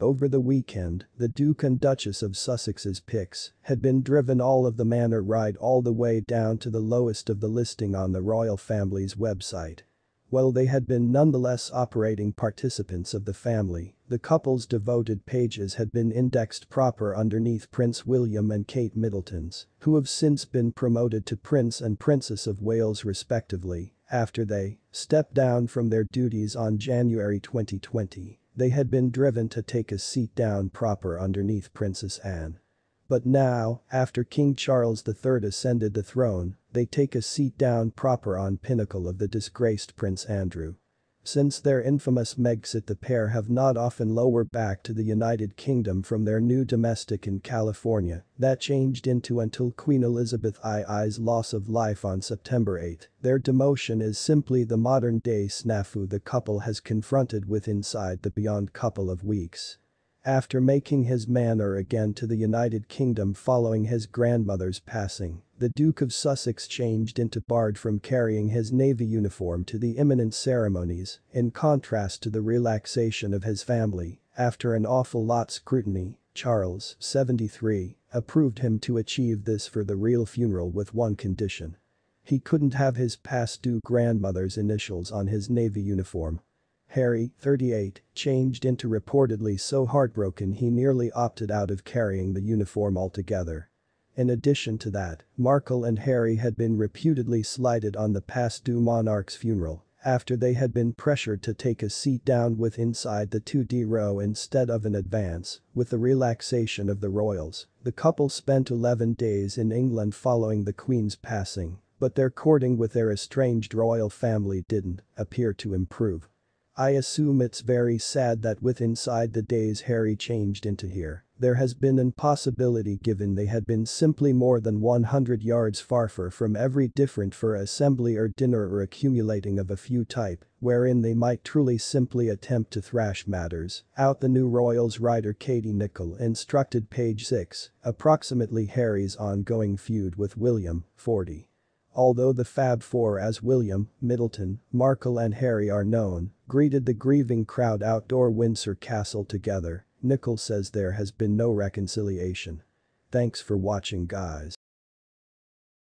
Over the weekend, the Duke and Duchess of Sussex's pics had been driven all of the manner ride all the way down to the lowest of the listing on the royal family's website. While they had been nonetheless operating participants of the family, the couple's devoted pages had been indexed proper underneath Prince William and Kate Middleton's, who have since been promoted to Prince and Princess of Wales respectively, after they stepped down from their duties on January 2020. They had been driven to take a seat down proper underneath Princess Anne. But now, after King Charles III ascended the throne, they take a seat down proper on pinnacle of the disgraced Prince Andrew. Since their infamous Megxit the pair have not often lower back to the United Kingdom from their new domestic in California, that changed into until Queen Elizabeth II's loss of life on September 8, their demotion is simply the modern-day snafu the couple has confronted with inside the beyond couple of weeks. After making his manner again to the United Kingdom following his grandmother's passing, the Duke of Sussex changed into barred from carrying his navy uniform to the imminent ceremonies, in contrast to the relaxation of his family, after an awful lot scrutiny, Charles, 73, approved him to achieve this for the real funeral with one condition. He couldn't have his past due grandmother's initials on his navy uniform. Harry, 38, changed into reportedly so heartbroken he nearly opted out of carrying the uniform altogether. In addition to that, Markle and Harry had been reputedly slighted on the past due monarch's funeral after they had been pressured to take a seat down with inside the 2D row instead of an advance, with the relaxation of the royals, the couple spent 11 days in England following the Queen's passing, but their courting with their estranged royal family didn't appear to improve. I assume it's very sad that with inside the days Harry changed into here, there has been an possibility given they had been simply more than 100 yards farther from every different for assembly or dinner or accumulating of a few type, wherein they might truly simply attempt to thrash matters, out the new Royals writer Katie Nicholl instructed page 6, approximately Harry's ongoing feud with William, 40. Although the Fab Four as William, Middleton, Markle and Harry are known, greeted the grieving crowd outdoor Windsor Castle together, Nicholl says there has been no reconciliation. Thanks for watching guys.